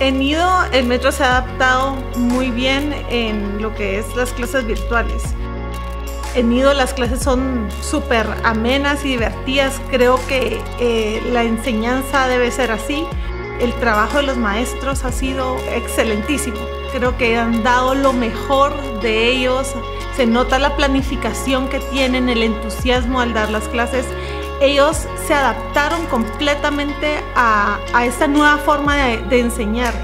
En Nido el metro se ha adaptado muy bien en lo que es las clases virtuales. En Nido las clases son súper amenas y divertidas. Creo que eh, la enseñanza debe ser así. El trabajo de los maestros ha sido excelentísimo. Creo que han dado lo mejor de ellos. Se nota la planificación que tienen, el entusiasmo al dar las clases. Ellos se adaptaron completamente a, esta nueva forma de enseñar.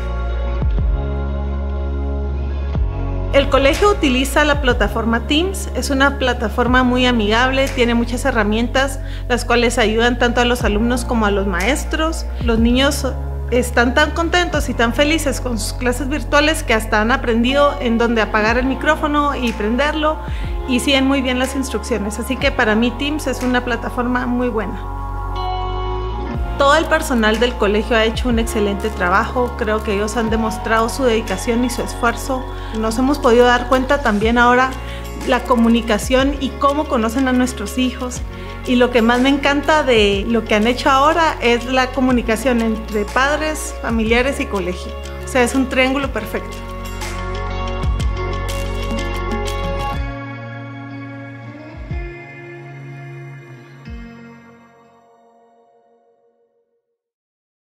El colegio utiliza la plataforma Teams, es una plataforma muy amigable, tiene muchas herramientas las cuales ayudan tanto a los alumnos como a los maestros. Los niños están tan contentos y tan felices con sus clases virtuales que hasta han aprendido en dónde apagar el micrófono y prenderlo y siguen muy bien las instrucciones. Así que para mí Teams es una plataforma muy buena. Todo el personal del colegio ha hecho un excelente trabajo, creo que ellos han demostrado su dedicación y su esfuerzo. Nos hemos podido dar cuenta también ahora la comunicación y cómo conocen a nuestros hijos. Y lo que más me encanta de lo que han hecho ahora es la comunicación entre padres, familiares y colegio. O sea, es un triángulo perfecto.